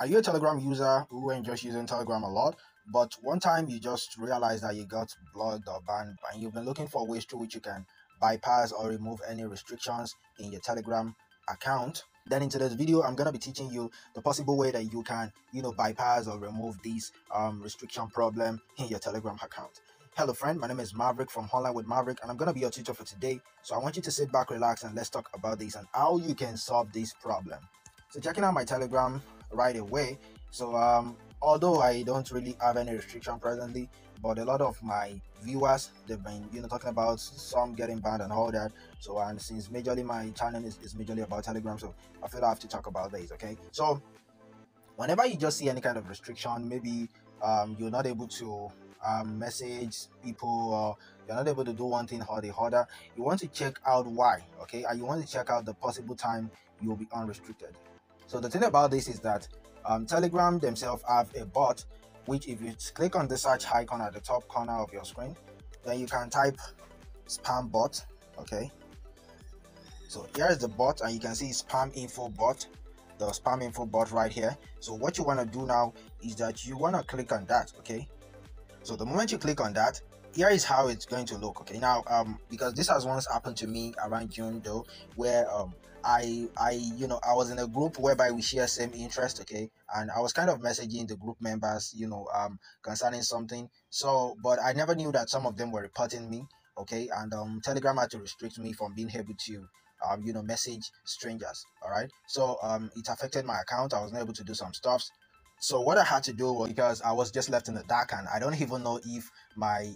Are you a Telegram user who enjoys using Telegram a lot? But one time you just realized that you got blocked or banned, and you've been looking for ways through which you can bypass or remove any restrictions in your Telegram account. Then in today's video, I'm gonna be teaching you the possible way that you can, you know, bypass or remove this um, restriction problem in your Telegram account. Hello friend, my name is Maverick from Online with Maverick and I'm going to be your tutor for today. So I want you to sit back, relax and let's talk about this and how you can solve this problem. So checking out my Telegram right away. So um, although I don't really have any restriction presently, but a lot of my viewers they've been you know talking about some getting banned and all that. So and since majorly my channel is, is majorly about Telegram, so I feel I have to talk about this. Okay, so whenever you just see any kind of restriction, maybe um, you're not able to um, message people or you're not able to do one thing or the other you want to check out why okay and you want to check out the possible time you'll be unrestricted so the thing about this is that um, telegram themselves have a bot which if you click on the search icon at the top corner of your screen then you can type spam bot okay? So here is the bot and you can see spam info bot the spam info bot right here. So what you want to do now is that you want to click on that okay? So the moment you click on that here is how it's going to look okay? Now um because this has once happened to me around june though where um i i you know i was in a group whereby we share same interest okay? And i was kind of messaging the group members you know um concerning something. So but i never knew that some of them were reporting me okay? And um telegram had to restrict me from being able to um, you know message strangers all right? So um it affected my account. I was not able to do some stuffs. So what I had to do was because I was just left in the dark and I don't even know if my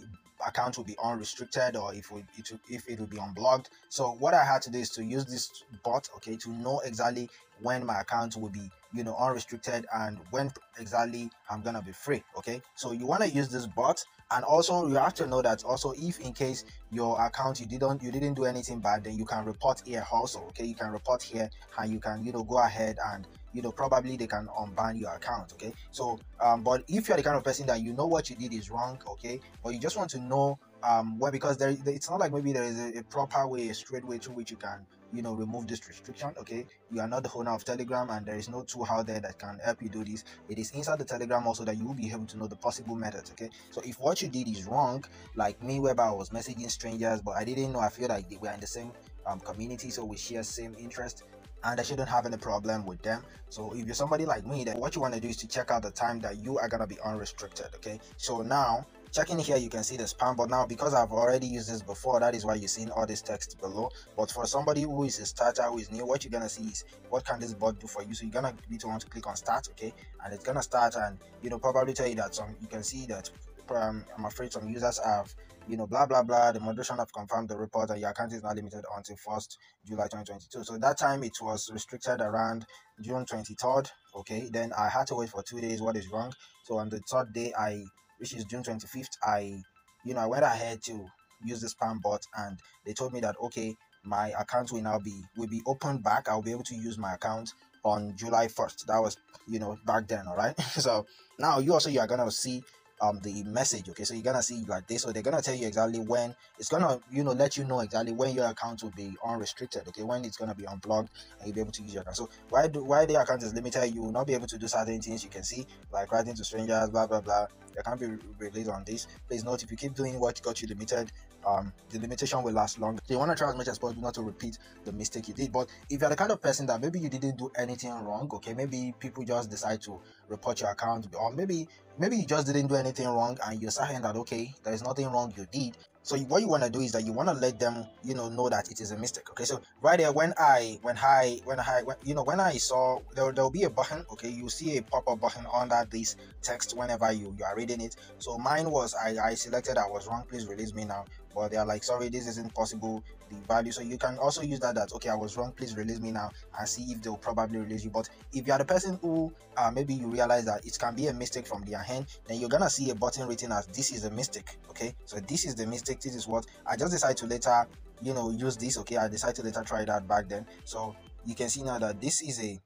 account will be unrestricted or if it, it if it will be unblocked. So what I had to do is to use this bot, okay, to know exactly when my account will be you know unrestricted and when exactly i'm gonna be free okay? So you want to use this bot and also you have to know that also if in case your account you didn't you didn't do anything bad then you can report here also okay? You can report here and you can you know go ahead and you know probably they can unban your account okay? So um but if you're the kind of person that you know what you did is wrong okay? But you just want to know um well because there it's not like maybe there is a, a proper way a straight way through which you can you know remove this restriction okay you are not the owner of telegram and there is no tool out there that can help you do this it is inside the telegram also that you will be able to know the possible methods okay so if what you did is wrong like me whereby i was messaging strangers but i didn't know i feel like we are in the same um, community so we share same interest and I shouldn't have any problem with them. So if you're somebody like me, then what you want to do is to check out the time that you are gonna be unrestricted. Okay. So now checking here you can see the spam but now because i've already used this before that is why you're seeing all this text below. But for somebody who is a starter who is new what you're gonna see is what can this bot do for you? So you're gonna need to want to click on start okay? And it's gonna start and you know probably tell you that some you can see that um, i'm afraid some users have you know blah blah blah the moderation have confirmed the report that your account is not limited until 1st july 2022 so that time it was restricted around june 23rd okay? Then i had to wait for two days what is wrong? So on the third day i which is June 25th, I, you know, I went ahead to use the spam bot and they told me that, okay, my account will now be, will be opened back. I'll be able to use my account on July 1st. That was, you know, back then. All right. so now you also, you are going to see um the message okay so you're gonna see like this so they're gonna tell you exactly when it's gonna you know let you know exactly when your account will be unrestricted okay when it's gonna be unblocked and you'll be able to use your account so why do why the account is limited you will not be able to do certain things you can see like writing to strangers blah blah blah you can't be released on this. Please note if you keep doing what got you limited um the limitation will last long so you want to try as much as possible not to repeat the mistake you did but if you're the kind of person that maybe you didn't do anything wrong okay maybe people just decide to report your account or maybe maybe you just didn't do anything wrong and you're saying that okay there's nothing wrong you did so what you want to do is that you want to let them you know know that it is a mistake okay? So right there when i when i when i when, you know when i saw there will be a button okay? You see a pop-up button under this text whenever you you are reading it. So mine was i i selected i was wrong please release me now but they're like sorry this isn't possible the value so you can also use that that okay i was wrong please release me now and see if they'll probably release you. But if you are the person who uh, maybe you realize that it can be a mistake from their hand then you're gonna see a button written as this is a mistake okay? So this is the mistake this is what i just decided to later you know use this okay? I decided to later try that back then. So you can see now that this is a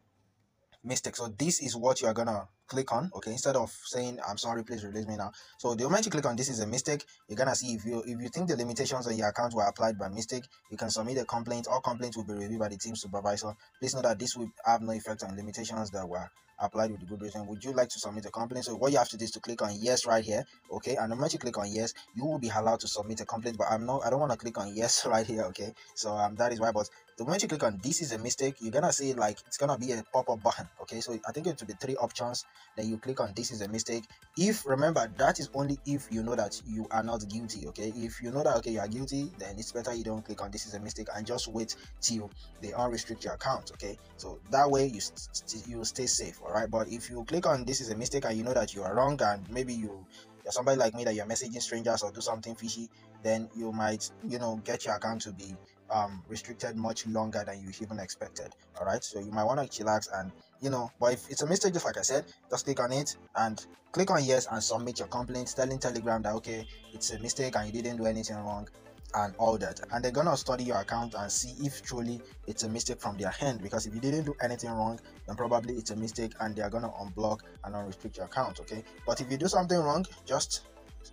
mistake. So this is what you are gonna click on okay instead of saying i'm sorry please release me now. So the moment you click on this is a mistake you're gonna see if you if you think the limitations on your account were applied by mistake you can submit a complaint. All complaints will be reviewed by the team supervisor. Please know that this will have no effect on limitations that were applied with a good reason. Would you like to submit a complaint? So what you have to do is to click on yes right here. Okay, and the moment you click on yes, you will be allowed to submit a complaint. But I'm not. I don't want to click on yes right here. Okay, so um that is why. But the moment you click on this is a mistake, you're gonna see like it's gonna be a pop-up button. Okay, so I think it will be three options. Then you click on this is a mistake. If remember that is only if you know that you are not guilty. Okay, if you know that okay you are guilty, then it's better you don't click on this is a mistake and just wait till they unrestrict your account. Okay, so that way you st- you stay safe. All right, but if you click on this is a mistake and you know that you are wrong and maybe you you're somebody like me that you're messaging strangers or do something fishy, then you might you know get your account to be um, restricted much longer than you even expected. All right, so you might want to chillax and you know, but if it's a mistake, just like I said, just click on it and click on yes and submit your complaint, telling Telegram that okay, it's a mistake and you didn't do anything wrong and all that. And they're gonna study your account and see if truly it's a mistake from their hand. Because if you didn't do anything wrong then probably it's a mistake and they're gonna unblock and unrestrict your account okay? But if you do something wrong just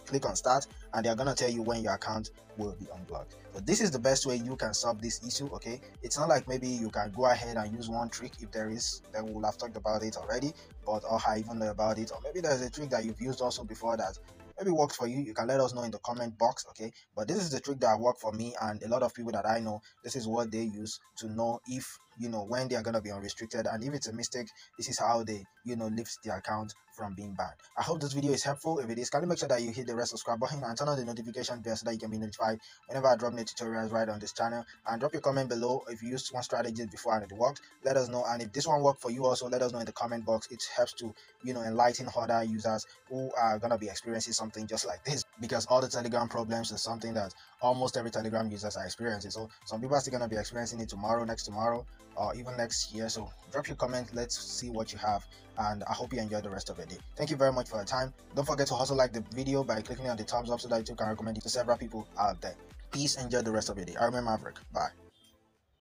click on start and they're gonna tell you when your account will be unblocked. So this is the best way you can solve this issue okay? It's not like maybe you can go ahead and use one trick if there is then we'll have talked about it already but or I even know about it. Or maybe there's a trick that you've used also before that maybe works for you. You can let us know in the comment box okay? But this is the trick that worked for me and a lot of people that i know. This is what they use to know if you know when they are going to be unrestricted. And if it's a mistake this is how they you know lift the account from being banned i hope this video is helpful. If it is kindly make sure that you hit the red subscribe button and turn on the notification bell so that you can be notified whenever i drop new tutorials right on this channel. And drop your comment below if you used one strategy before and it worked. Let us know. And if this one worked for you also let us know in the comment box. It helps to you know enlighten other users who are going to be experiencing something just like this. Because all the telegram problems is something that almost every telegram users are experiencing. So some people are still going to be experiencing it tomorrow next tomorrow or even next year. So drop your comment. Let's see what you have. And I hope you enjoy the rest of day. Thank you very much for your time. Don't forget to also like the video by clicking on the thumbs up so that you can recommend it to several people out there. Peace. Enjoy the rest of your day. I remember Maverick. Bye.